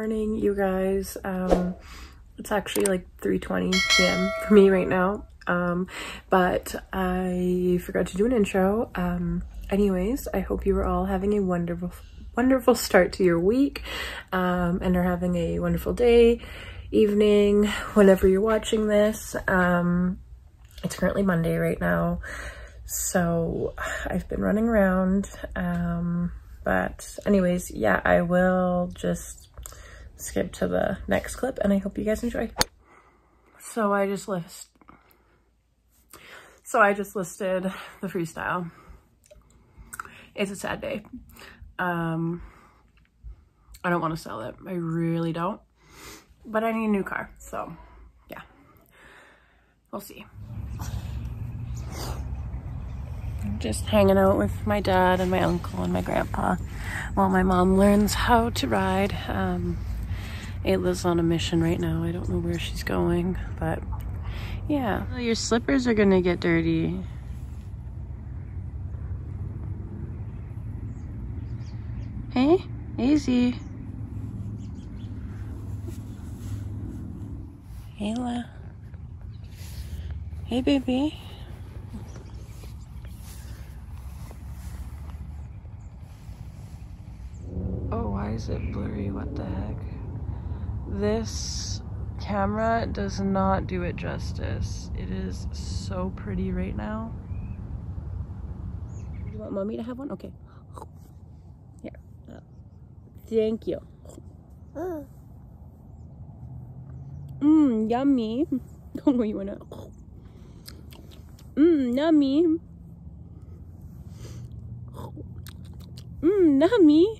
morning, you guys. Um, it's actually like 3.20 p.m. for me right now. Um, but I forgot to do an intro. Um, anyways, I hope you are all having a wonderful, wonderful start to your week um, and are having a wonderful day, evening, whenever you're watching this. Um, it's currently Monday right now. So I've been running around. Um, but anyways, yeah, I will just skip to the next clip and I hope you guys enjoy. So I just list, so I just listed the freestyle. It's a sad day. Um, I don't want to sell it. I really don't. But I need a new car. So yeah, we'll see just hanging out with my dad and my uncle and my grandpa while my mom learns how to ride. Um, Ayla's on a mission right now. I don't know where she's going, but yeah. Well, your slippers are gonna get dirty. Hey, Easy. Ayla. Hey, baby. Oh, why is it blurry? What the heck? This camera does not do it justice. It is so pretty right now. You want mommy to have one? Okay. Here. Uh, thank you. Mmm, yummy. Don't know you wanna. Mmm, yummy. Mmm, yummy.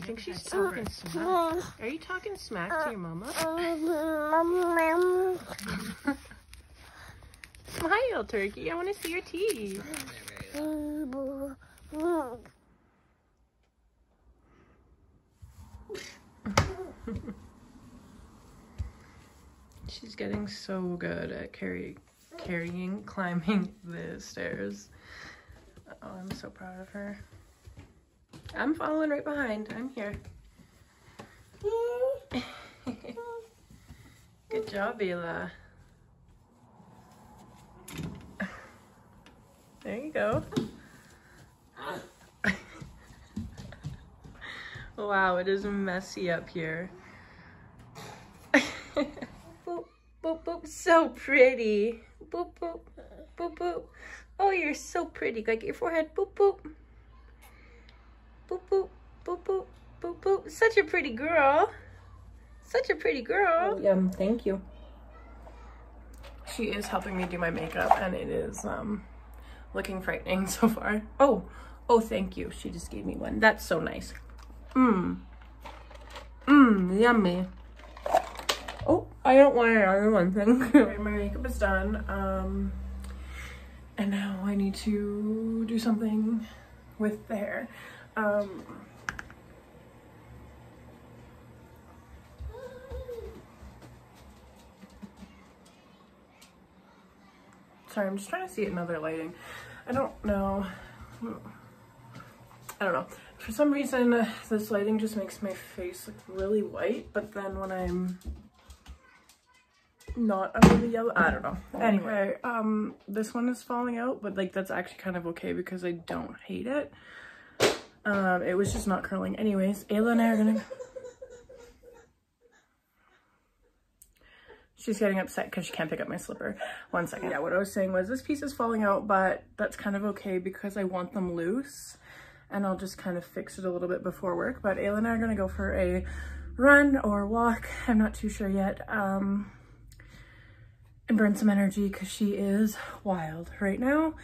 Think she's talking smack. Are you talking smack to your mama? Smile, turkey. I want to see your teeth. She's getting so good at carry, carrying, climbing the stairs. Oh, I'm so proud of her. I'm following right behind. I'm here. Good job, Ayla. There you go. wow, it is messy up here. boop, boop, boop. So pretty. Boop, boop, boop, boop. Oh, you're so pretty. Like your forehead. Boop, boop. Boop, boop, boop, boop, boop, boop. Such a pretty girl. Such a pretty girl. Oh, um, thank you. She is helping me do my makeup and it is um, looking frightening so far. Oh, oh, thank you. She just gave me one. That's so nice. Mmm. Mmm, yummy. Oh, I don't want another one, thank you. my makeup is done. Um, and now I need to do something with the hair. Um, sorry, I'm just trying to see it another lighting. I don't know. I don't know. For some reason, this lighting just makes my face look really white, but then when I'm not under the yellow, I don't know. Anyway, um, this one is falling out, but like that's actually kind of okay because I don't hate it. Um, it was just not curling. Anyways, Ayla and I are gonna... She's getting upset because she can't pick up my slipper. One second. Yeah, what I was saying was this piece is falling out, but that's kind of okay because I want them loose. And I'll just kind of fix it a little bit before work. But Ayla and I are gonna go for a run or walk. I'm not too sure yet. Um, and burn some energy because she is wild right now.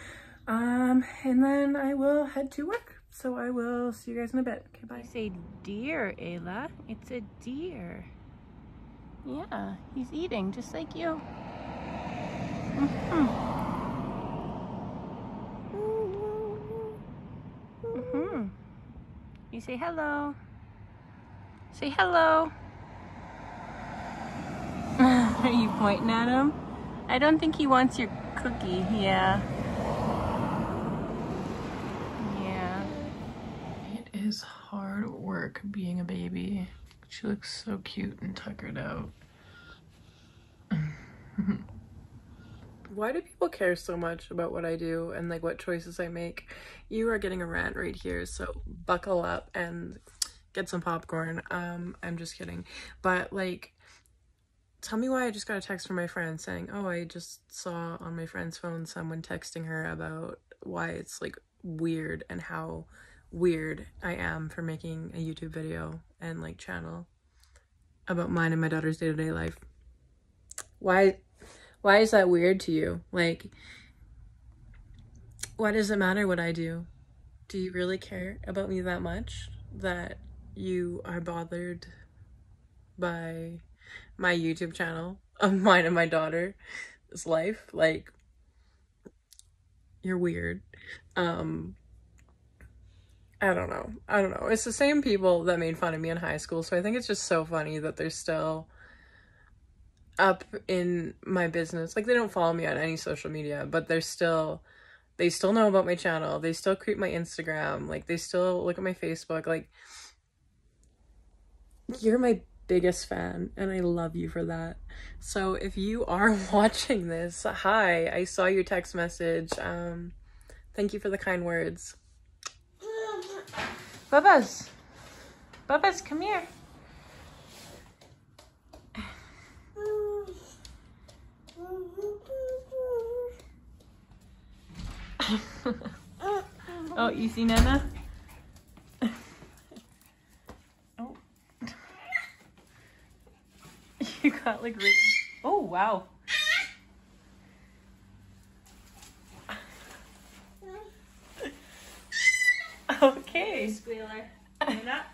Um, and then I will head to work. So I will see you guys in a bit. Okay, bye. I say deer, Ayla. It's a deer. Yeah, he's eating just like you. Mm -hmm. Mm -hmm. You say hello. Say hello. Are you pointing at him? I don't think he wants your cookie. Yeah. It is hard work being a baby. She looks so cute and tuckered out. Why do people care so much about what I do and like what choices I make? You are getting a rant right here, so buckle up and get some popcorn. Um, I'm just kidding. But like tell me why I just got a text from my friend saying, "Oh, I just saw on my friend's phone someone texting her about why it's like weird and how weird I am for making a YouTube video and like channel about mine and my daughter's day-to-day -day life." Why why is that weird to you? Like, why does it matter what I do? Do you really care about me that much that you are bothered by my YouTube channel of mine and my daughter's life? Like, you're weird. Um, I don't know. I don't know. It's the same people that made fun of me in high school, so I think it's just so funny that they're still up in my business. Like they don't follow me on any social media, but they're still they still know about my channel. They still creep my Instagram. Like they still look at my Facebook. Like you're my biggest fan and I love you for that. So if you are watching this, hi, I saw your text message. Um thank you for the kind words. Bubba's. Bubba's, come here. oh, you see Nana? oh. you got like written. Oh, wow. Okay. Squealer. Nana.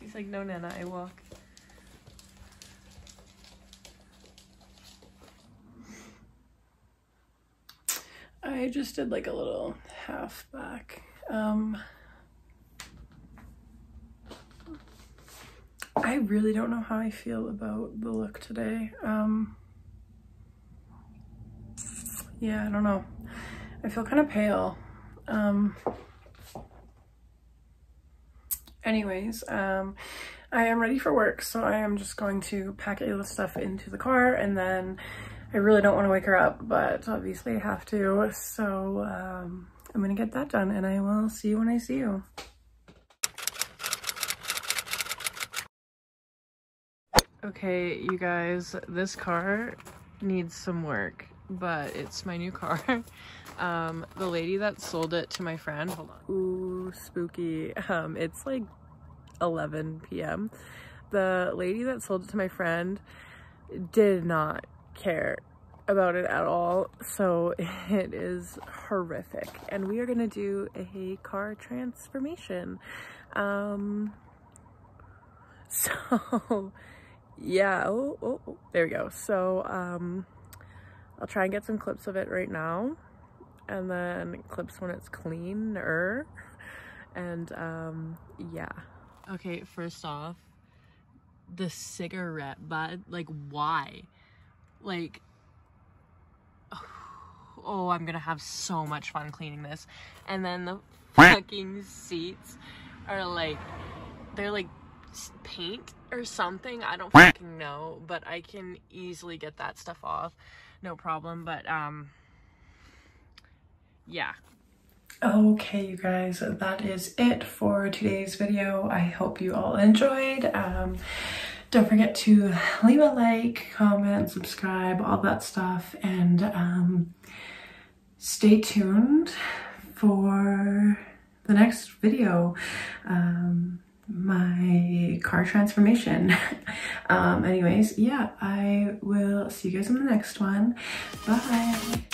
She's like, no, Nana, I walk. I just did like a little half back. Um, I really don't know how I feel about the look today. Um, yeah, I don't know. I feel kind of pale. Um, anyways, um, I am ready for work, so I am just going to pack Ayla's stuff into the car and then I really don't want to wake her up, but obviously I have to. So um, I'm to get that done and I will see you when I see you. Okay, you guys, this car needs some work, but it's my new car. um, the lady that sold it to my friend, hold on. Ooh, spooky. Um, it's like 11 p.m. The lady that sold it to my friend did not care about it at all so it is horrific and we are gonna do a car transformation um so yeah oh, oh, oh, there we go so um i'll try and get some clips of it right now and then clips when it's cleaner and um yeah okay first off the cigarette butt like why like, oh, I'm gonna have so much fun cleaning this. And then the fucking seats are like, they're like paint or something. I don't fucking know, but I can easily get that stuff off. No problem. But, um, yeah. Okay, you guys, that is it for today's video. I hope you all enjoyed. Um, don't forget to leave a like, comment, subscribe, all that stuff, and um, stay tuned for the next video. Um, my car transformation. um, anyways, yeah, I will see you guys in the next one. Bye.